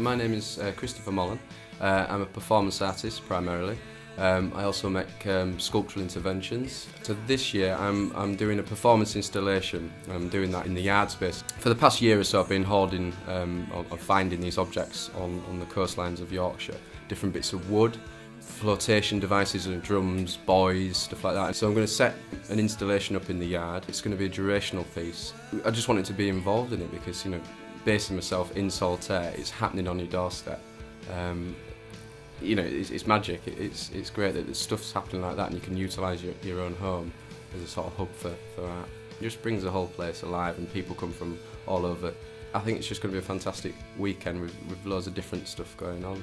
My name is uh, Christopher Mollon. Uh, I'm a performance artist primarily. Um, I also make um, sculptural interventions. So this year I'm, I'm doing a performance installation. I'm doing that in the yard space. For the past year or so I've been hoarding um, or, or finding these objects on, on the coastlines of Yorkshire. Different bits of wood, flotation devices and drums, buoys, stuff like that. So I'm going to set an installation up in the yard. It's going to be a durational piece. I just wanted to be involved in it because, you know, basing myself in Saltaire, it's happening on your doorstep. Um, you know, it's, it's magic. It's, it's great that stuff's happening like that and you can utilise your, your own home as a sort of hub for, for art. It just brings the whole place alive and people come from all over. I think it's just going to be a fantastic weekend with, with loads of different stuff going on.